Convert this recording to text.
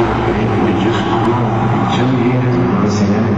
Your brain just go until it